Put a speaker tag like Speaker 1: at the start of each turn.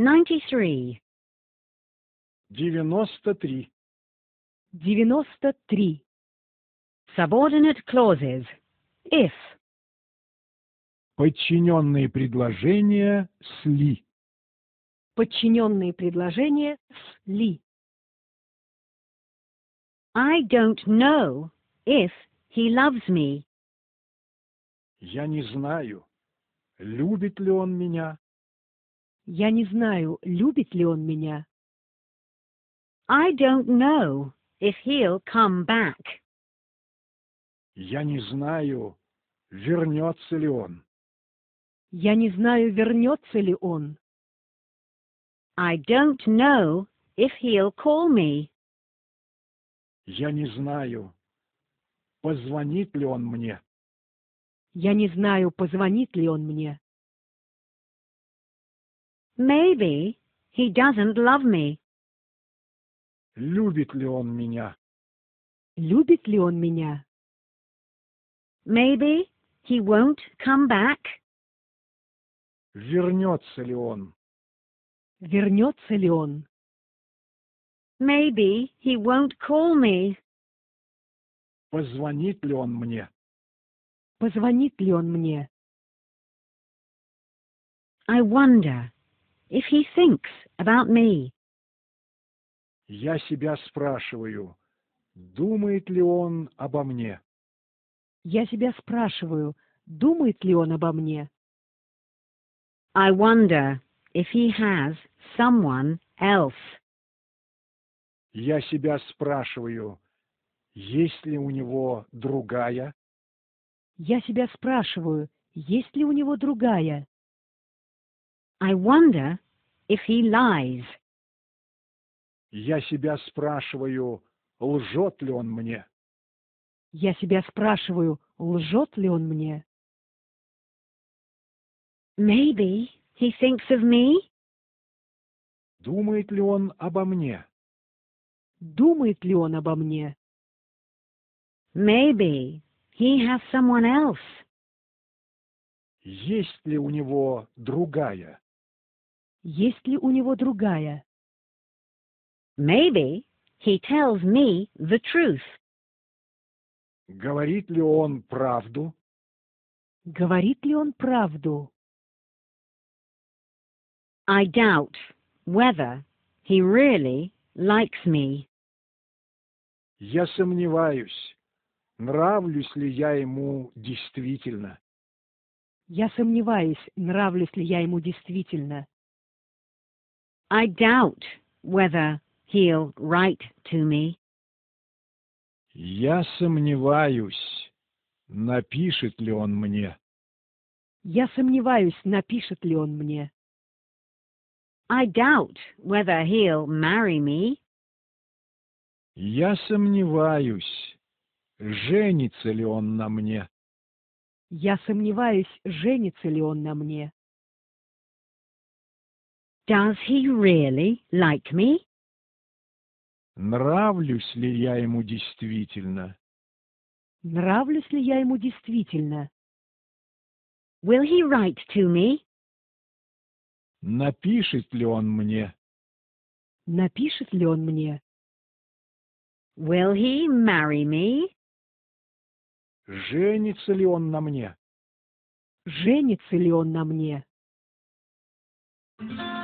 Speaker 1: 93.
Speaker 2: девяносто три,
Speaker 3: девяносто три,
Speaker 1: Subordinate clauses. If.
Speaker 2: подчиненные предложения с ли.
Speaker 3: подчиненные предложения с ли.
Speaker 1: I don't know if he loves me.
Speaker 2: Я не знаю, любит ли он меня.
Speaker 3: Я не знаю, любит ли он меня.
Speaker 1: I don't know if he'll come back.
Speaker 2: Я не знаю, вернется ли он.
Speaker 3: Я не знаю, вернется ли он.
Speaker 1: I don't know if he'll call me.
Speaker 2: Я не знаю, позвонит ли он мне.
Speaker 3: Я не знаю, позвонит ли он мне.
Speaker 1: Maybe he doesn't love me.
Speaker 2: Любит ли он меня.
Speaker 3: Любит ли он меня?
Speaker 1: Maybe he won't come back.
Speaker 2: Вернется ли он.
Speaker 3: Вернется ли он?
Speaker 1: Maybe he won't call me.
Speaker 2: Позвонит ли он мне.
Speaker 3: Позвонит ли он мне?
Speaker 1: I wonder if he thinks about me.
Speaker 2: Я себя спрашиваю, думает ли он обо мне.
Speaker 3: Я себя спрашиваю, думает ли он обо мне?
Speaker 1: I wonder if he has someone else.
Speaker 2: Я себя спрашиваю, есть ли у него другая.
Speaker 3: Я себя спрашиваю, есть ли у него другая?
Speaker 1: I wonder if he lies.
Speaker 2: Я себя спрашиваю, лжет ли он мне.
Speaker 3: Я себя спрашиваю, лжет ли он мне?
Speaker 1: Maybe he thinks of me.
Speaker 2: Думает ли он обо мне.
Speaker 3: Думает ли он обо мне?
Speaker 1: Maybe he has someone else.
Speaker 2: Есть ли у него другая.
Speaker 3: Есть ли у него другая?
Speaker 1: Maybe he tells me the truth.
Speaker 2: Говорит ли он правду.
Speaker 3: Говорит ли он правду?
Speaker 1: I doubt whether he really likes me.
Speaker 2: Я сомневаюсь, нравлюсь ли я ему действительно.
Speaker 3: Я сомневаюсь, нравлюсь ли я ему действительно.
Speaker 1: I doubt whether he'll write to me.
Speaker 2: Я сомневаюсь, напишет ли он мне.
Speaker 3: Я сомневаюсь, напишет ли он мне.
Speaker 1: I doubt whether he'll marry me.
Speaker 2: Я сомневаюсь, женится ли он на мне.
Speaker 3: Я сомневаюсь, женится ли он на мне.
Speaker 1: Does he really like me?
Speaker 2: Нравлюсь ли я ему действительно.
Speaker 3: Нравлюсь ли я ему действительно?
Speaker 1: Will he write to me?
Speaker 2: Напишет ли он мне.
Speaker 3: Напишет ли он мне?
Speaker 1: Will he marry me?
Speaker 2: Женится ли он на мне.
Speaker 3: Женится ли он на мне?
Speaker 1: Thank